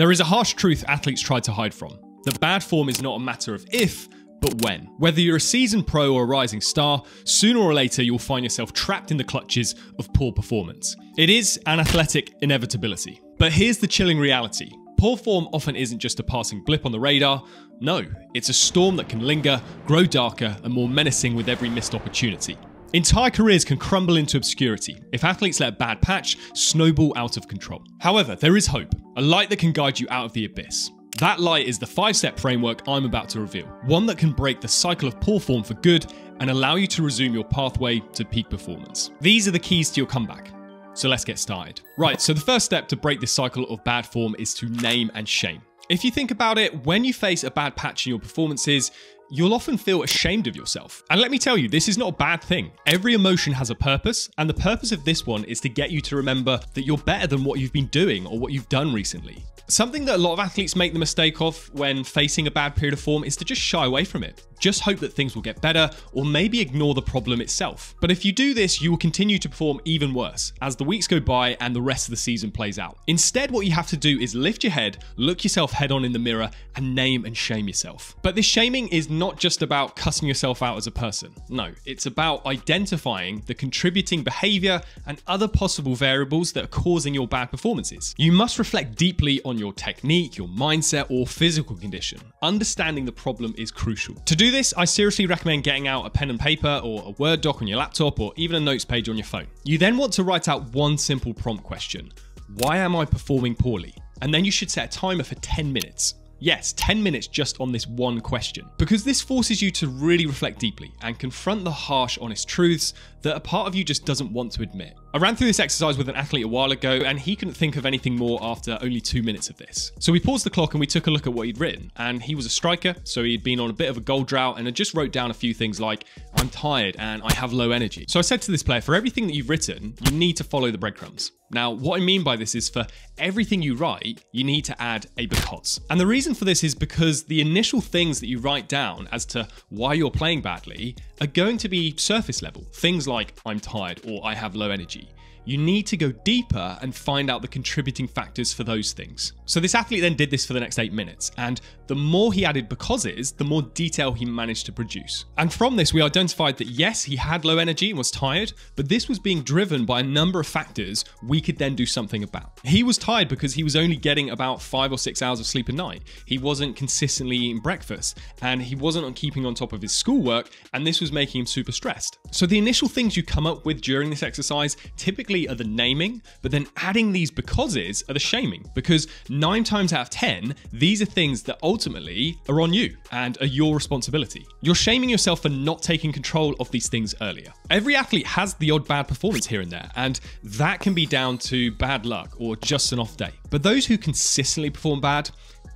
There is a harsh truth athletes try to hide from. That bad form is not a matter of if, but when. Whether you're a seasoned pro or a rising star, sooner or later you'll find yourself trapped in the clutches of poor performance. It is an athletic inevitability. But here's the chilling reality. Poor form often isn't just a passing blip on the radar. No, it's a storm that can linger, grow darker, and more menacing with every missed opportunity. Entire careers can crumble into obscurity if athletes let a bad patch snowball out of control. However, there is hope, a light that can guide you out of the abyss. That light is the five step framework I'm about to reveal, one that can break the cycle of poor form for good and allow you to resume your pathway to peak performance. These are the keys to your comeback. So let's get started. Right, so the first step to break this cycle of bad form is to name and shame. If you think about it, when you face a bad patch in your performances, you'll often feel ashamed of yourself. And let me tell you, this is not a bad thing. Every emotion has a purpose, and the purpose of this one is to get you to remember that you're better than what you've been doing or what you've done recently. Something that a lot of athletes make the mistake of when facing a bad period of form is to just shy away from it. Just hope that things will get better, or maybe ignore the problem itself. But if you do this, you will continue to perform even worse as the weeks go by and the rest of the season plays out. Instead, what you have to do is lift your head, look yourself head on in the mirror, and name and shame yourself. But this shaming is not just about cussing yourself out as a person. No, it's about identifying the contributing behavior and other possible variables that are causing your bad performances. You must reflect deeply on your technique, your mindset, or physical condition. Understanding the problem is crucial. To do this, I seriously recommend getting out a pen and paper or a Word doc on your laptop or even a notes page on your phone. You then want to write out one simple prompt question Why am I performing poorly? And then you should set a timer for 10 minutes. Yes, 10 minutes just on this one question. Because this forces you to really reflect deeply and confront the harsh, honest truths that a part of you just doesn't want to admit. I ran through this exercise with an athlete a while ago and he couldn't think of anything more after only two minutes of this. So we paused the clock and we took a look at what he'd written. And he was a striker, so he'd been on a bit of a goal drought and had just wrote down a few things like, I'm tired and I have low energy. So I said to this player, for everything that you've written, you need to follow the breadcrumbs. Now, what I mean by this is for everything you write, you need to add a because. And the reason for this is because the initial things that you write down as to why you're playing badly are going to be surface level. Things like I'm tired or I have low energy you need to go deeper and find out the contributing factors for those things. So this athlete then did this for the next eight minutes, and the more he added becauses, the more detail he managed to produce. And from this, we identified that yes, he had low energy and was tired, but this was being driven by a number of factors we could then do something about. He was tired because he was only getting about five or six hours of sleep a night. He wasn't consistently eating breakfast, and he wasn't on keeping on top of his schoolwork, and this was making him super stressed. So the initial things you come up with during this exercise typically are the naming, but then adding these becauses are the shaming, because nine times out of 10, these are things that ultimately ultimately are on you and are your responsibility. You're shaming yourself for not taking control of these things earlier. Every athlete has the odd bad performance here and there, and that can be down to bad luck or just an off day. But those who consistently perform bad,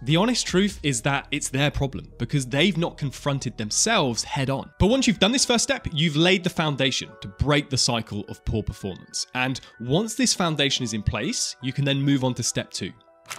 the honest truth is that it's their problem because they've not confronted themselves head on. But once you've done this first step, you've laid the foundation to break the cycle of poor performance. And once this foundation is in place, you can then move on to step two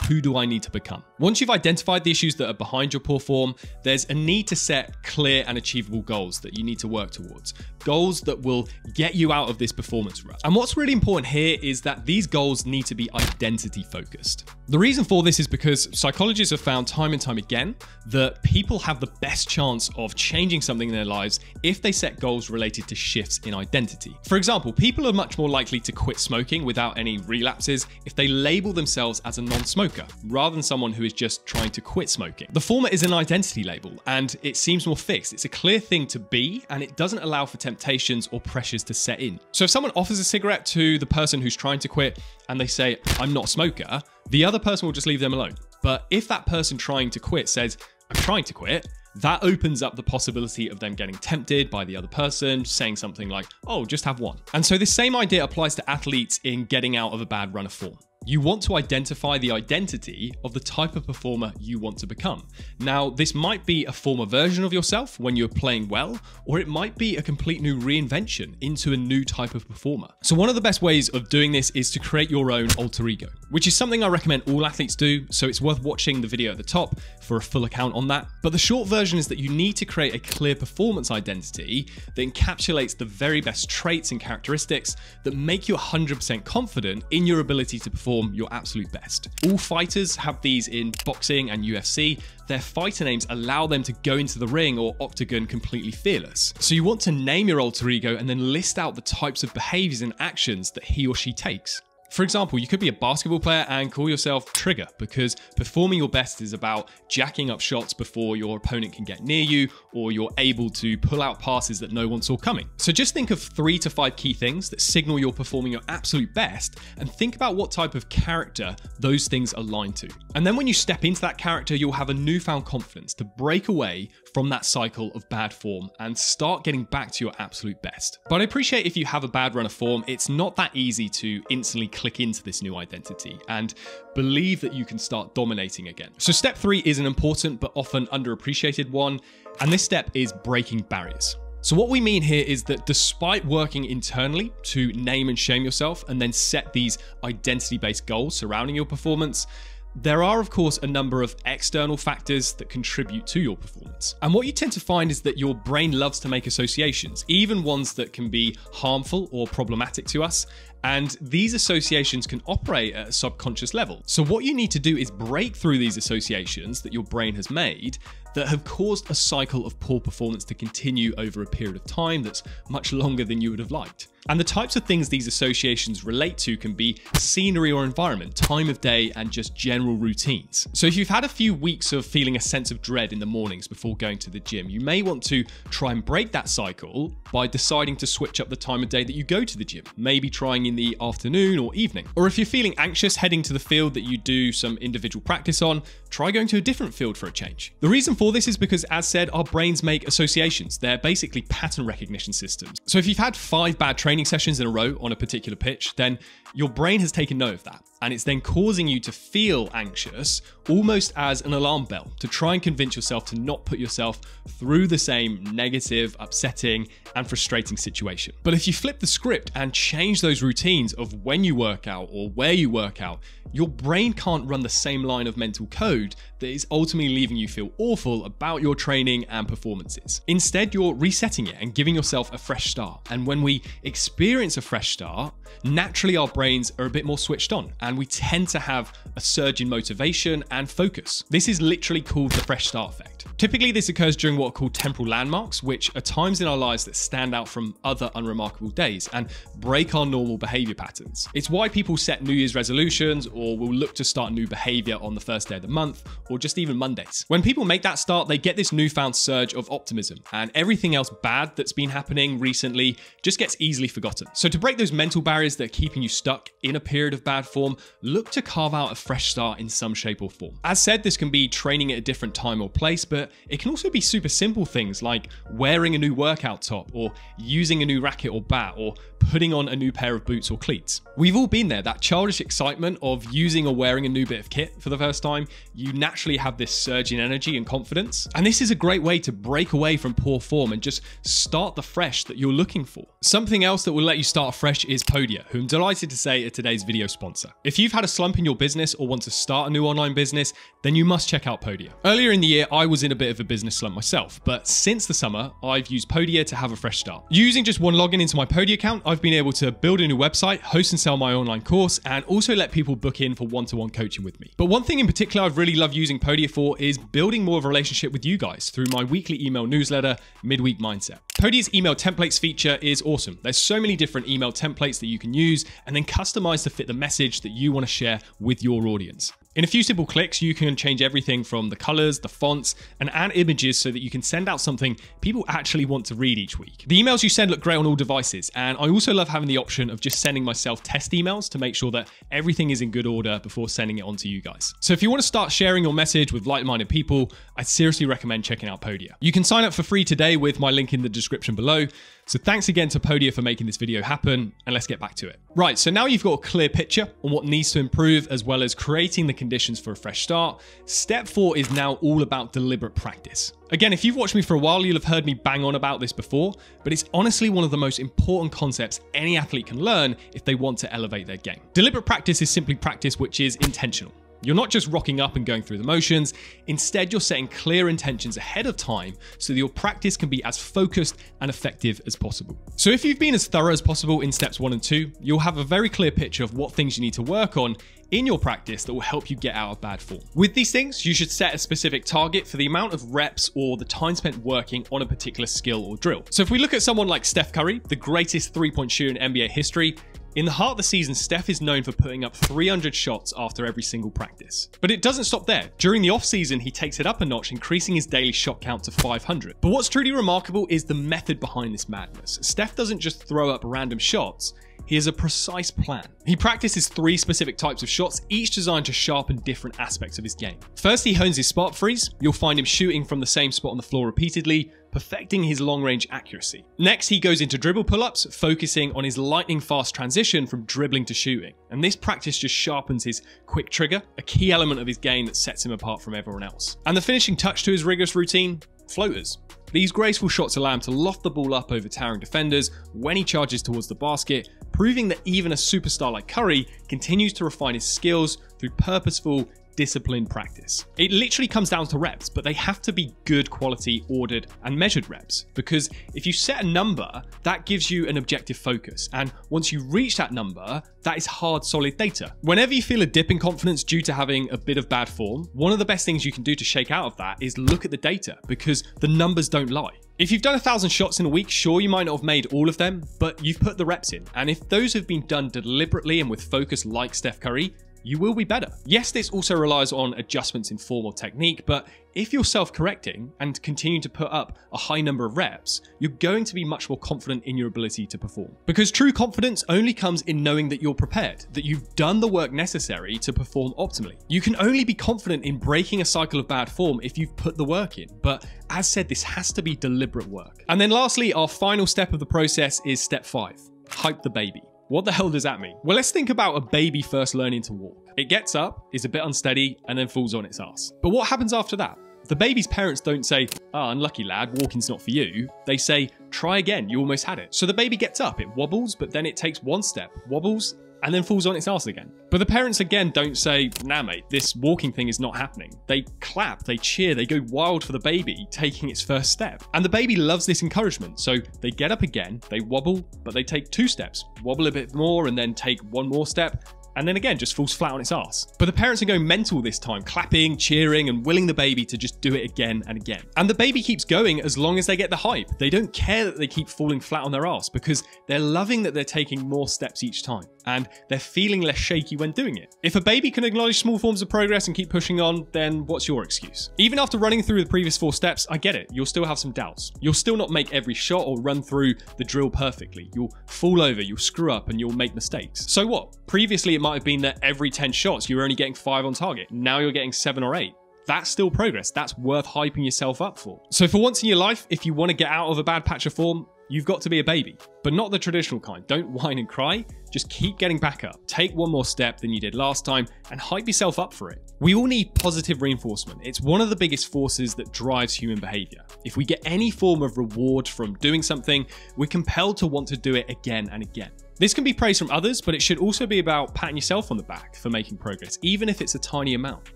who do I need to become? Once you've identified the issues that are behind your poor form, there's a need to set clear and achievable goals that you need to work towards. Goals that will get you out of this performance rut. And what's really important here is that these goals need to be identity focused. The reason for this is because psychologists have found time and time again that people have the best chance of changing something in their lives if they set goals related to shifts in identity. For example, people are much more likely to quit smoking without any relapses if they label themselves as a non smoker rather than someone who is just trying to quit smoking. The former is an identity label and it seems more fixed. It's a clear thing to be and it doesn't allow for temptations or pressures to set in. So if someone offers a cigarette to the person who's trying to quit and they say, I'm not a smoker, the other person will just leave them alone. But if that person trying to quit says, I'm trying to quit, that opens up the possibility of them getting tempted by the other person, saying something like, oh, just have one. And so this same idea applies to athletes in getting out of a bad run of form. You want to identify the identity of the type of performer you want to become. Now, this might be a former version of yourself when you're playing well, or it might be a complete new reinvention into a new type of performer. So, one of the best ways of doing this is to create your own alter ego, which is something I recommend all athletes do. So, it's worth watching the video at the top for a full account on that. But the short version is that you need to create a clear performance identity that encapsulates the very best traits and characteristics that make you 100% confident in your ability to perform perform your absolute best. All fighters have these in boxing and UFC. Their fighter names allow them to go into the ring or octagon completely fearless. So you want to name your alter ego and then list out the types of behaviors and actions that he or she takes. For example, you could be a basketball player and call yourself Trigger because performing your best is about jacking up shots before your opponent can get near you or you're able to pull out passes that no one saw coming. So just think of three to five key things that signal you're performing your absolute best and think about what type of character those things align to. And then when you step into that character, you'll have a newfound confidence to break away from that cycle of bad form and start getting back to your absolute best. But I appreciate if you have a bad run of form, it's not that easy to instantly click into this new identity and believe that you can start dominating again. So step three is an important but often underappreciated one, and this step is breaking barriers. So, what we mean here is that despite working internally to name and shame yourself and then set these identity based goals surrounding your performance, there are, of course, a number of external factors that contribute to your performance. And what you tend to find is that your brain loves to make associations, even ones that can be harmful or problematic to us. And these associations can operate at a subconscious level. So, what you need to do is break through these associations that your brain has made that have caused a cycle of poor performance to continue over a period of time that's much longer than you would have liked. And the types of things these associations relate to can be scenery or environment, time of day, and just general routines. So if you've had a few weeks of feeling a sense of dread in the mornings before going to the gym, you may want to try and break that cycle by deciding to switch up the time of day that you go to the gym, maybe trying in the afternoon or evening. Or if you're feeling anxious heading to the field that you do some individual practice on, try going to a different field for a change. The reason for this is because, as said, our brains make associations. They're basically pattern recognition systems. So if you've had five bad training sessions in a row on a particular pitch, then your brain has taken note of that and it's then causing you to feel anxious almost as an alarm bell to try and convince yourself to not put yourself through the same negative, upsetting, and frustrating situation. But if you flip the script and change those routines of when you work out or where you work out, your brain can't run the same line of mental code that is ultimately leaving you feel awful about your training and performances. Instead, you're resetting it and giving yourself a fresh start. And when we experience a fresh start, naturally our brains are a bit more switched on and we tend to have a surge in motivation and focus. This is literally called the fresh start effect. Typically, this occurs during what are called temporal landmarks, which are times in our lives that stand out from other unremarkable days and break our normal behavior patterns. It's why people set New Year's resolutions or will look to start new behavior on the first day of the month or just even Mondays. When people make that start, they get this newfound surge of optimism, and everything else bad that's been happening recently just gets easily forgotten. So, to break those mental barriers that are keeping you stuck in a period of bad form, look to carve out a fresh start in some shape or form. As said, this can be training at a different time or place, but but it can also be super simple things like wearing a new workout top or using a new racket or bat or putting on a new pair of boots or cleats. We've all been there, that childish excitement of using or wearing a new bit of kit for the first time. You naturally have this surge in energy and confidence. And this is a great way to break away from poor form and just start the fresh that you're looking for. Something else that will let you start fresh is Podia, who I'm delighted to say are today's video sponsor. If you've had a slump in your business or want to start a new online business, then you must check out Podia. Earlier in the year, I was in a bit of a business slump myself, but since the summer, I've used Podia to have a fresh start. Using just one login into my Podia account, I've been able to build a new website, host and sell my online course, and also let people book in for one to one coaching with me. But one thing in particular I've really loved using Podia for is building more of a relationship with you guys through my weekly email newsletter, Midweek Mindset. Podia's email templates feature is awesome. There's so many different email templates that you can use and then customize to fit the message that you want to share with your audience. In a few simple clicks, you can change everything from the colors, the fonts, and add images so that you can send out something people actually want to read each week. The emails you send look great on all devices, and I also love having the option of just sending myself test emails to make sure that everything is in good order before sending it on to you guys. So if you want to start sharing your message with like-minded people, I'd seriously recommend checking out Podia. You can sign up for free today with my link in the description below. So thanks again to Podia for making this video happen, and let's get back to it. Right, so now you've got a clear picture on what needs to improve, as well as creating the conditions for a fresh start. Step four is now all about deliberate practice. Again, if you've watched me for a while, you'll have heard me bang on about this before, but it's honestly one of the most important concepts any athlete can learn if they want to elevate their game. Deliberate practice is simply practice which is intentional. You're not just rocking up and going through the motions, instead, you're setting clear intentions ahead of time so that your practice can be as focused and effective as possible. So, if you've been as thorough as possible in steps one and two, you'll have a very clear picture of what things you need to work on in your practice that will help you get out of bad form. With these things, you should set a specific target for the amount of reps or the time spent working on a particular skill or drill. So if we look at someone like Steph Curry, the greatest three-point shooter in NBA history, in the heart of the season, Steph is known for putting up 300 shots after every single practice. But it doesn't stop there. During the off-season, he takes it up a notch, increasing his daily shot count to 500. But what's truly remarkable is the method behind this madness. Steph doesn't just throw up random shots, he has a precise plan. He practices three specific types of shots, each designed to sharpen different aspects of his game. First, he hones his spot threes. You'll find him shooting from the same spot on the floor repeatedly, perfecting his long range accuracy. Next, he goes into dribble pull ups, focusing on his lightning fast transition from dribbling to shooting. And this practice just sharpens his quick trigger, a key element of his game that sets him apart from everyone else. And the finishing touch to his rigorous routine floaters. These graceful shots allow him to loft the ball up over towering defenders when he charges towards the basket, proving that even a superstar like Curry continues to refine his skills through purposeful, disciplined practice. It literally comes down to reps, but they have to be good quality, ordered, and measured reps. Because if you set a number, that gives you an objective focus. And once you reach that number, that is hard, solid data. Whenever you feel a dip in confidence due to having a bit of bad form, one of the best things you can do to shake out of that is look at the data because the numbers don't lie. If you've done a thousand shots in a week, sure, you might not have made all of them, but you've put the reps in. And if those have been done deliberately and with focus like Steph Curry, you will be better. Yes, this also relies on adjustments in form or technique, but if you're self correcting and continue to put up a high number of reps, you're going to be much more confident in your ability to perform. Because true confidence only comes in knowing that you're prepared, that you've done the work necessary to perform optimally. You can only be confident in breaking a cycle of bad form if you've put the work in, but as said, this has to be deliberate work. And then lastly, our final step of the process is step five hype the baby. What the hell does that mean? Well, let's think about a baby first learning to walk. It gets up, is a bit unsteady, and then falls on its ass. But what happens after that? The baby's parents don't say, ah, oh, unlucky lad, walking's not for you. They say, try again, you almost had it. So the baby gets up, it wobbles, but then it takes one step, wobbles, and then falls on its ass again. But the parents again don't say, nah mate, this walking thing is not happening. They clap, they cheer, they go wild for the baby taking its first step. And the baby loves this encouragement, so they get up again, they wobble, but they take two steps, wobble a bit more and then take one more step, and then again just falls flat on its ass. But the parents are going mental this time, clapping, cheering, and willing the baby to just do it again and again. And the baby keeps going as long as they get the hype. They don't care that they keep falling flat on their ass because they're loving that they're taking more steps each time and they're feeling less shaky when doing it. If a baby can acknowledge small forms of progress and keep pushing on, then what's your excuse? Even after running through the previous four steps, I get it, you'll still have some doubts. You'll still not make every shot or run through the drill perfectly. You'll fall over, you'll screw up, and you'll make mistakes. So what? Previously, it might have been that every 10 shots you were only getting five on target. Now you're getting seven or eight that's still progress. That's worth hyping yourself up for. So, for once in your life, if you want to get out of a bad patch of form, You've got to be a baby, but not the traditional kind. Don't whine and cry, just keep getting back up. Take one more step than you did last time and hype yourself up for it. We all need positive reinforcement. It's one of the biggest forces that drives human behavior. If we get any form of reward from doing something, we're compelled to want to do it again and again. This can be praise from others, but it should also be about patting yourself on the back for making progress, even if it's a tiny amount.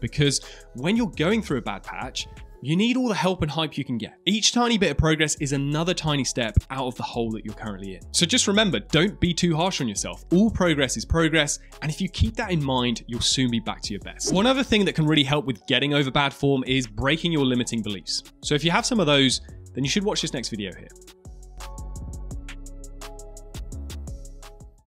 Because when you're going through a bad patch, you need all the help and hype you can get. Each tiny bit of progress is another tiny step out of the hole that you're currently in. So just remember, don't be too harsh on yourself. All progress is progress, and if you keep that in mind, you'll soon be back to your best. One other thing that can really help with getting over bad form is breaking your limiting beliefs. So if you have some of those, then you should watch this next video here.